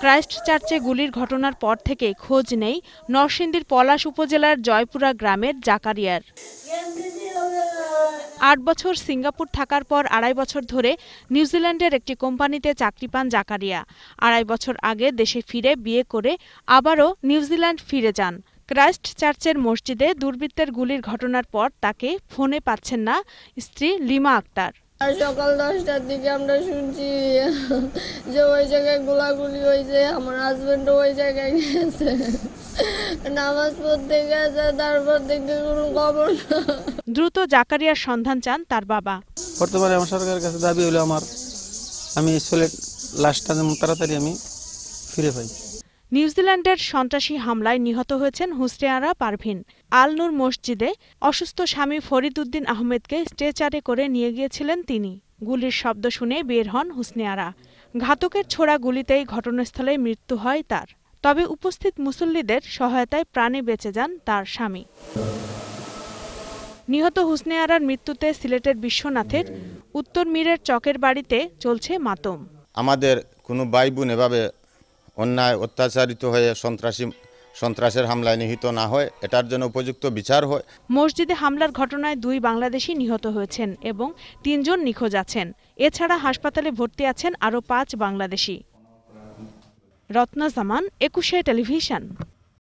Christ চার্চে গুলির ঘটনার পর থেকে খোঁজ নেই নরসিংদীর পলাশ উপজেলার জয়পুরা গ্রামের জাকারিয়ার। আট বছর সিঙ্গাপুর থাকার পর আড়াই বছর ধরে নিউজিল্যান্ডের একটি কোম্পানিতে চাকরি পান জাকারিয়া। আড়াই বছর আগে দেশে ফিরে বিয়ে করে আবারও নিউজিল্যান্ড ফিরে যান। ক্রাইস্ট চার্চের মসজিদে দুর্বৃত্তের গুলির ঘটনার পর তাকে ফোনে পাচ্ছেন না স্ত্রী লিমা আক্তার। সকাল দশটার দিকে আমরা শুনছি যে ওই জায়গায় গোলাগুলি হয়েছে আমার হাজবেন্ডও ওই জায়গায় গেছে। নামাজ পড়তে গেছে তারপর থেকে কোনো খবর দ্রুত জাকারিয়ার সন্ধান চান তার বাবা। বর্তমানে আমার সরকারের কাছে দাবি হলো আমার আমি সোলের লাশটা যেমন তাড়াতাড়ি আমি ফিরে পাই। নিউজিল্যান্ডের সন্ত্রাসী হামলায় নিহত হয়েছেন হুসরিয়ারা পারভিন। আল নূর মসজিদে অসুস্থ স্বামী ফরিদ উদ্দিন আহমেদকে স্ট্রেচারে করে নিয়ে গিয়েছিলেন তিনি। গুলির শব্দ শুনে বের হন হুসনেয়ারা ঘাতকের ছোড়া গুলিতেই ঘটনাস্থলে মৃত্যু হয় তার। তবে উপস্থিত মুসল্লিদের সহায়তায় প্রাণে বেঁচে যান তার স্বামী। নিহত হুসনেয়ারার মৃত্যুতে সিলেটের বিশ্বনাথের উত্তর মীরের চকের বাড়িতে চলছে মাতম। আমাদের কোনো ভাই বোন এভাবে অন্যায় অত্যাচারিত হয়ে সন্ত্রাসী সন্ত্রাসের হামলায় নিহিত না হয়, এটার জন্য উপযুক্ত বিচার হয়। মসজিদে হামলার ঘটনায় দুই বাংলাদেশি নিহত হয়েছেন এবং তিনজন নিখোঁজ আছেন। এছাড়া হাসপাতালে ভর্তি আছেন আরও পাঁচ বাংলাদেশি। রত্না জামান, একুশে টেলিভিশন।